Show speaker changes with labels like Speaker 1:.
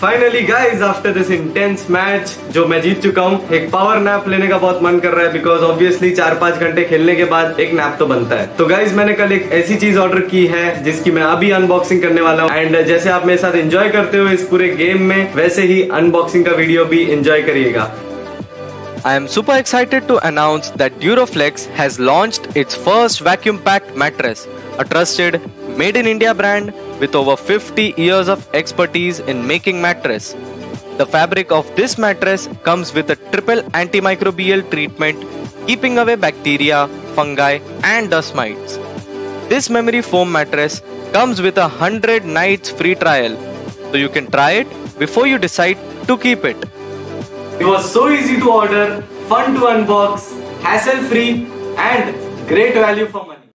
Speaker 1: Finally guys after this intense match जो मैं जीत चुका हूँ, एक पावर नैप लेने का बहुत मन कर रहा है बिकॉज़ ऑब्वियसली चार पाँच घंटे खेलने के बाद एक नैप तो बनता है। तो गाइज़ मैंने कल एक ऐसी चीज़ ऑर्डर की है, जिसकी मैं अभी अनबॉक्सिंग करने वाला हूँ। एंड जैसे आप मेरे साथ एंजॉय करते हो इस पूरे गेम में, वैसे ही अनबॉक्सिंग का वीडियो भी एंजॉय करिएगा।
Speaker 2: I am super excited to announce that Duroflex has launched its first vacuum packed mattress, a trusted, made in India brand with over 50 years of expertise in making mattress. The fabric of this mattress comes with a triple antimicrobial treatment, keeping away bacteria, fungi, and dust mites. This memory foam mattress comes with a 100 nights free trial, so you can try it before you decide to keep it.
Speaker 1: It was so easy to order, fun to unbox, hassle free, and great value for money.